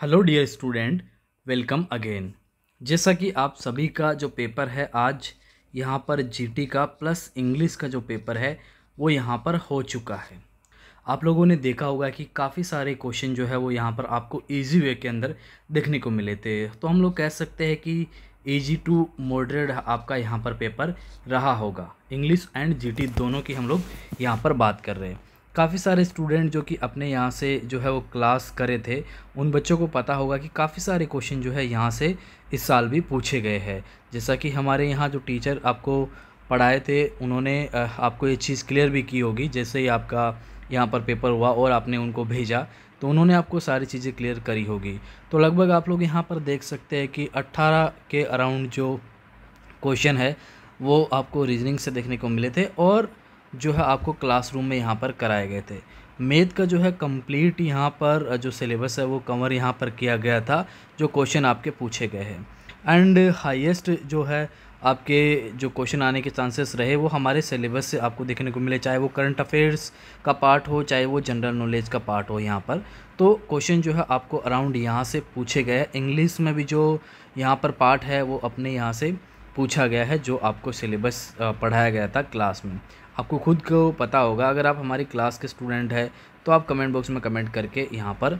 Hello dear student, welcome again. जैसा कि आप सभी का जो पेपर है आज, यहाँ पर जीटी का प्लस इंग्लिश का जो पेपर है, वो यहाँ पर हो चुका है। आप लोगों ने देखा होगा कि काफ़ी सारे क्वेश्चन जो है वो यहाँ पर आपको इजी वे के अंदर देखने को मिले थे। तो हम लोग कह सकते हैं कि इजी टू मॉडरेट आपका यहाँ पर पेपर रहा होगा। इंग्लिश एंड जीटी दोनों की हम लोग यहाँ पर बात कर रहे हैं। काफ़ी सारे स्टूडेंट जो कि अपने यहाँ से जो है वो क्लास करे थे, उन बच्चों को पता होगा कि काफ़ी सारे क्वेश्चन जो है यहाँ से इस साल भी पूछे गए हैं। जैसा कि हमारे यहाँ जो टीचर आपको पढ़ाए थे, उन्होंने आपको ये चीज़ क्लियर भी की होगी। जैसे ही आपका यहाँ पर पेपर हुआ और आपने उनको भेजा तो उन्होंने आपको सारी चीज़ें क्लियर करी होगी। तो लगभग आप लोग यहाँ पर देख सकते हैं कि 18 के अराउंड जो क्वेश्चन है, वो आपको रीजनिंग से देखने को मिले थे और जो है आपको क्लासरूम में यहाँ पर कराए गए थे। मैथ का जो है कंप्लीट यहाँ पर, जो सिलेबस है वो कवर यहाँ पर किया गया था, जो क्वेश्चन आपके पूछे गए हैं। एंड हाईएस्ट जो है आपके जो क्वेश्चन आने के चांसेस रहे, वो हमारे सिलेबस से आपको देखने को मिले, चाहे वो करंट अफेयर्स का पार्ट हो, चाहे वो जनरल नॉलेज का पार्ट हो यहाँ पर। तो क्वेश्चन जो है आपको अराउंड यहाँ से पूछे गए। इंग्लिश में भी जो यहाँ पर पार्ट है, वो अपने यहाँ से पूछा गया है, जो आपको सिलेबस पढ़ाया गया था क्लास में। आपको खुद को पता होगा। अगर आप हमारी क्लास के स्टूडेंट हैं तो आप कमेंट बॉक्स में कमेंट करके यहाँ पर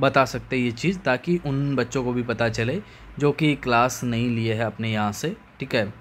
बता सकते हैं ये चीज़, ताकि उन बच्चों को भी पता चले, जो कि क्लास नहीं लिए है अपने यहाँ से, ठीक है?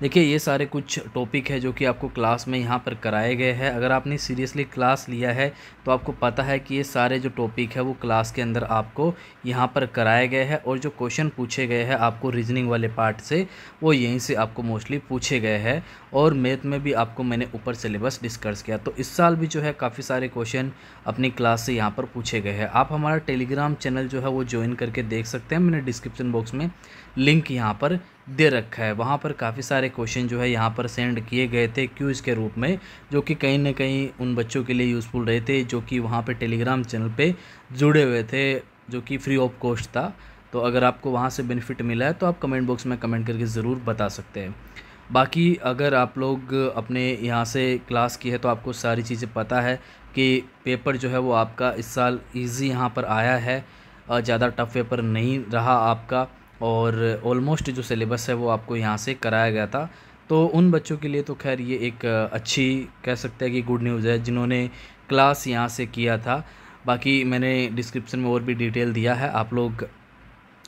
देखिए, ये सारे कुछ टॉपिक है जो कि आपको क्लास में यहाँ पर कराए गए हैं। अगर आपने सीरियसली क्लास लिया है तो आपको पता है कि ये सारे जो टॉपिक है, वो क्लास के अंदर आपको यहाँ पर कराए गए हैं और जो क्वेश्चन पूछे गए हैं आपको रीजनिंग वाले पार्ट से, वो यहीं से आपको मोस्टली पूछे गए हैं और मैथ में भी आपको मैंने ऊपर सिलेबस डिस्कस किया। तो इस साल भी जो है काफ़ी सारे क्वेश्चन अपनी क्लास से यहाँ पर पूछे गए हैं। आप हमारा टेलीग्राम चैनल जो है, वो ज्वाइन करके देख सकते हैं। मैंने डिस्क्रिप्शन बॉक्स में लिंक यहाँ पर दे रखा है। वहाँ पर काफ़ी सारे क्वेश्चन जो है यहाँ पर सेंड किए गए थे क्यूज़ के रूप में, जो कि कहीं ना कहीं उन बच्चों के लिए यूज़फुल रहे थे, जो कि वहाँ पर टेलीग्राम चैनल पर जुड़े हुए थे, जो कि फ्री ऑफ़ कॉस्ट था। तो अगर आपको वहाँ से बेनिफिट मिला है तो आप कमेंट बॉक्स में कमेंट करके ज़रूर बता सकते हैं। बाकी अगर आप लोग अपने यहाँ से क्लास की है तो आपको सारी चीज़ें पता है कि पेपर जो है वो आपका इस साल ईजी यहाँ पर आया है। ज़्यादा टफ़ पेपर नहीं रहा आपका। और ऑलमोस्ट जो सिलेबस है वो आपको यहाँ से कराया गया था। तो उन बच्चों के लिए तो खैर ये एक अच्छी कह सकते हैं कि गुड न्यूज़ है, जिन्होंने क्लास यहाँ से किया था। बाकी मैंने डिस्क्रिप्शन में और भी डिटेल दिया है, आप लोग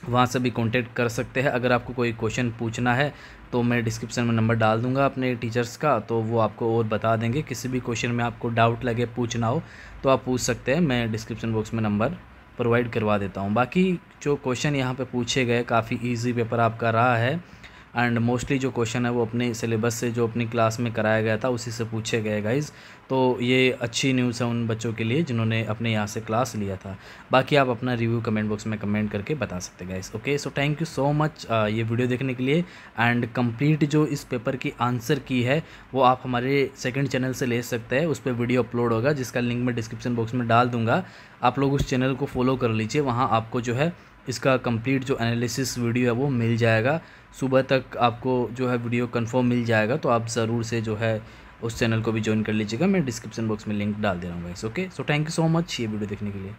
वहाँ से भी कांटेक्ट कर सकते हैं। अगर आपको कोई क्वेश्चन पूछना है तो मैं डिस्क्रिप्शन में नंबर डाल दूँगा अपने टीचर्स का तो वो आपको और बता देंगे। किसी भी क्वेश्चन में आपको डाउट लगे, पूछना हो तो आप पूछ सकते हैं। मैं डिस्क्रिप्शन बॉक्स में नंबर प्रोवाइड करवा देता हूँ। बाकी जो क्वेश्चन यहाँ पे पूछे गए, काफ़ी इजी पेपर आपका रहा है। एंड मोस्टली जो क्वेश्चन है वो अपने सिलेबस से, जो अपनी क्लास में कराया गया था, उसी से पूछे गए गाइज़ तो ये अच्छी न्यूज़ है उन बच्चों के लिए जिन्होंने अपने यहाँ से क्लास लिया था. बाकी आप अपना रिव्यू कमेंट बॉक्स में कमेंट करके बता सकते guys okay so thank you so much ये वीडियो देखने के लिए. एंड कंप्लीट जो इस पेपर की आंसर की है, वो आप हमारे सेकेंड चैनल से ले सकते हैं. उस पर वीडियो अपलोड होगा, जिसका लिंक मैं डिस्क्रिप्शन बॉक्स में डाल दूँगा. आप लोग उस चैनल को फॉलो कर लीजिए, वहाँ आपको जो है इसका कंप्लीट जो एनालिसिस वीडियो है वो मिल जाएगा। सुबह तक आपको जो है वीडियो कंफर्म मिल जाएगा तो आप ज़रूर से जो है उस चैनल को भी ज्वाइन कर लीजिएगा। मैं डिस्क्रिप्शन बॉक्स में लिंक डाल दे रहा हूँ guys okay so thank you so much ये वीडियो देखने के लिए।